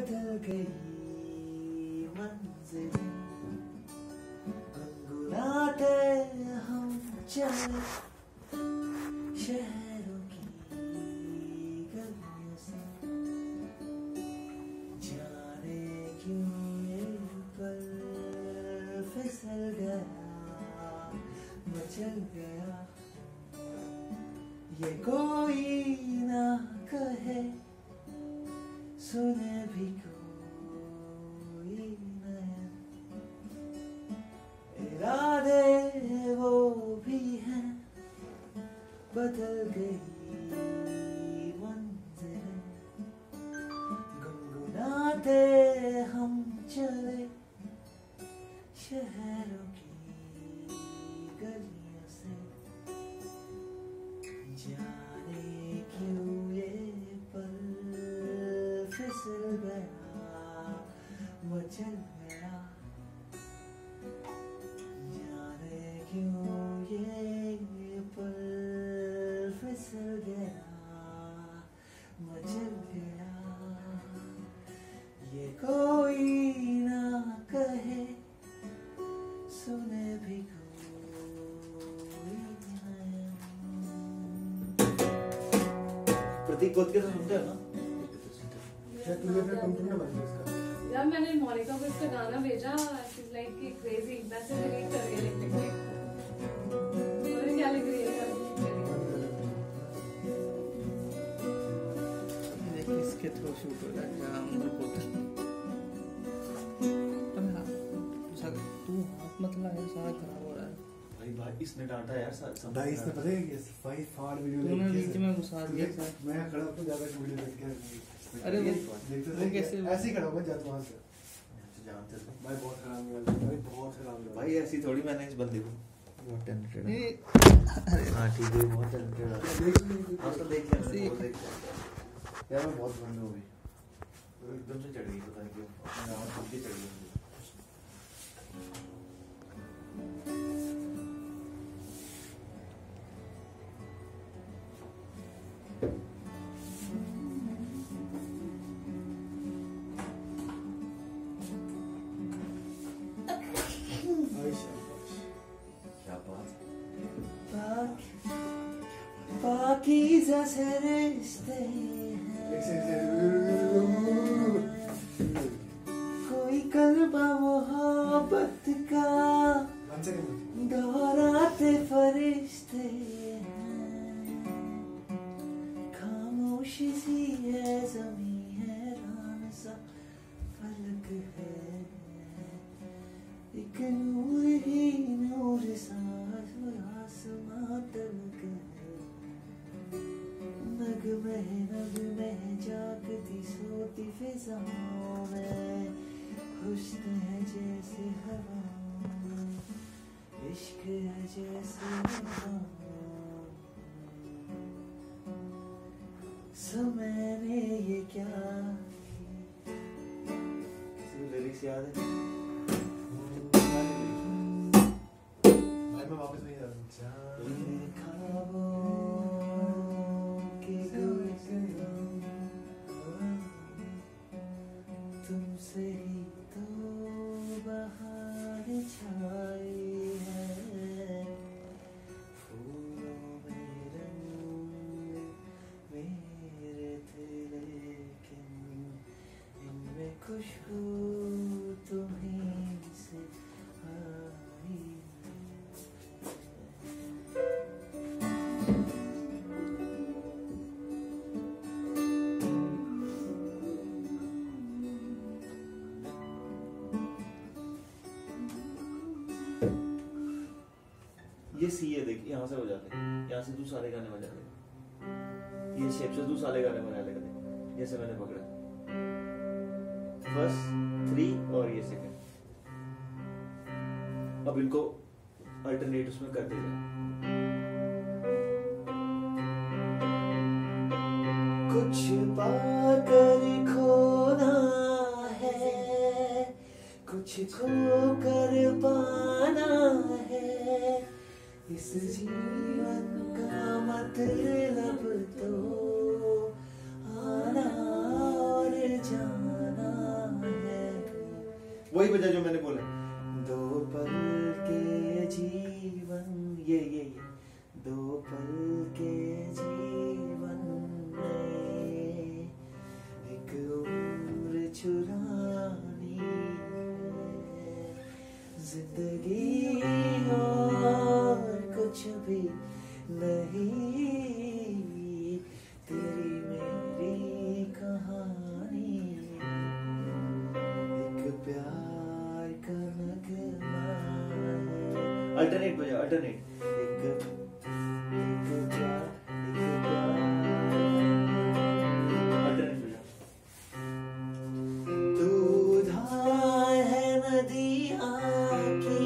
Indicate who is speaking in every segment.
Speaker 1: बदल गई मंजिल गुनगुनाते हम चले शहरों की गलियों से जाने क्यों पल फिसल गया मचल गया ये कोई सुने भी कोई नया इरादे वो भी हैं बदल गई मंजिलें गुनगुनाते हम चले शहरों मचल गया जाने क्यों ये पल फिसल गया? मचल गया। ये कोई ना कहे सुने भी कोई प्रतीक गोद के तो सुनते हो ना?
Speaker 2: क्या तुझे फिर टुन टुन ना बन इसका
Speaker 3: यार मैंने मोनिका को इसका गाना भेजा लाइक कि क्रेजी मैसेज डिलीट कर रही है लिख लिख और क्या लिख रही है?
Speaker 4: इसके थ्रू शूट हो रहा है जहाँ हाँ। सागर, तू हाथ मत लगा यार सारा खराब हो रहा है।
Speaker 1: भाई भाई इसने डांटा यार सा-
Speaker 2: भाई इसने पता है कि भाई फाड़ वीडियो
Speaker 4: तूने बीच में घुसा दिया सर।
Speaker 2: मैं खड़ा होकर ज़्यादा वीडियो देख के
Speaker 4: अरे वो- कैसे-
Speaker 2: ऐसे ही खड़ा होकर जाता वहाँ से?
Speaker 1: जानते थे।
Speaker 2: भाई बहुत खराब हुआ भाई बहुत खराब
Speaker 1: भाई ऐसी थोड़ी मैंने इस बंदे को बहुत टैलेंटेड है।
Speaker 4: ये-
Speaker 1: हाँ ठीक है बहुत टैलेंटेड है।
Speaker 2: देख ली
Speaker 1: हाँ तो देख मैंने, देख लिया यार मैं बहुत बंद हो गई। एकदम से चढ़ गई पता नहीं क्यों। अपने आप खुद ही चढ़ गई।
Speaker 5: hacer este फिजाओं में हुस्न है जैसे हवा इश्क है जैसे हवा समय ने ये क्या
Speaker 1: किसी लिरिक्स याद है?
Speaker 5: सी
Speaker 1: है देख यहाँ से हो जाते यहाँ से तू सारे गाने बजा ले ये शेप से तू सारे गाने बजा ले देख जैसे मैंने पकड़ा। फ़र्स्ट थ्री और ये सेकंड अब इनको अल्टरनेट उसमें कर जाए
Speaker 5: कुछ पाकर खोना है, कुछ खो कर पाना है। इस जीवन का मतलब तो आना और जाना है।
Speaker 3: वही बजा जो मैंने बोला।
Speaker 1: दो पल के जीवन, ये ये ये। दो पल के जीवन में एक उम्र चुरानी ज़िंदगी नहीं तेरी मेरी कहानी।
Speaker 3: अल्टरनेट बजा अल्टरनेट अल्टरनेट बजा
Speaker 1: तू धार है नदियाँ की।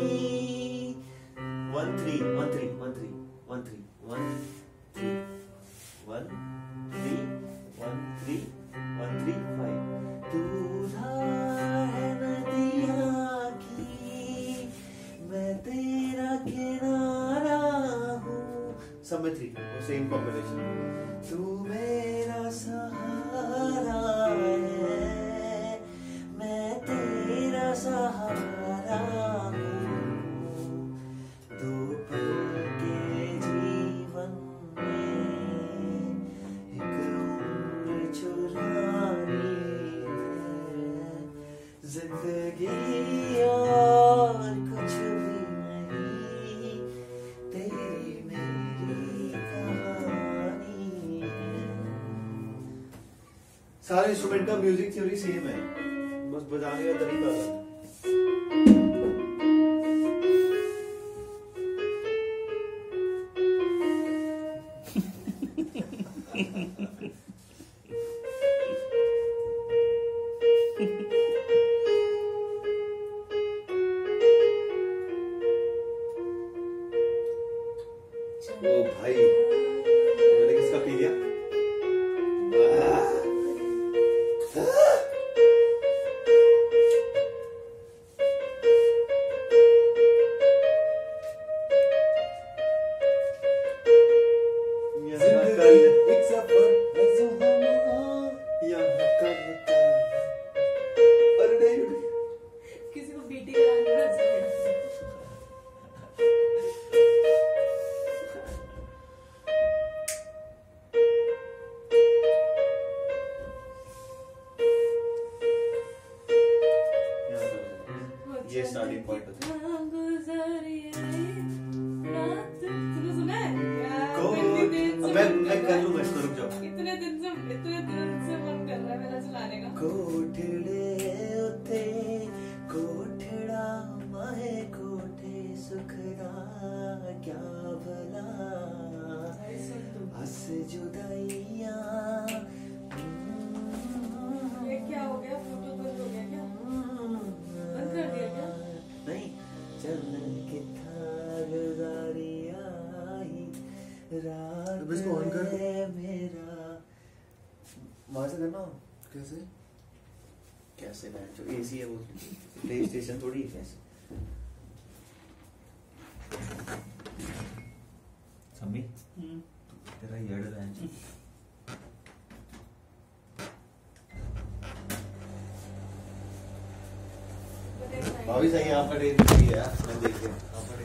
Speaker 1: किनारा हूँ।
Speaker 3: सेम कॉम्बिनेशन
Speaker 1: तू मेरा सहारा है।
Speaker 3: सारे इंस्ट्रूमेंट का म्यूज़िक थ्योरी सेम है। बस बजाने का तरीका अलग है। ये स्टार्टिंग पॉइंट मैं मैं
Speaker 6: कर
Speaker 3: लूँगा इसको रुक जाओ।
Speaker 6: इतने दिन से इतने दिन से मन कर रहा है मेरा चलाने का।
Speaker 1: कोठड़े
Speaker 2: अब इसको ऑन कर।
Speaker 1: मेरा।
Speaker 3: वहाँ से करना?
Speaker 2: कैसे?
Speaker 3: कैसे मैं जो एसी है वो प्ले स्टेशन थोड़ी है कैसे? भाभी सही आपका डेट है मैंने देखे आपका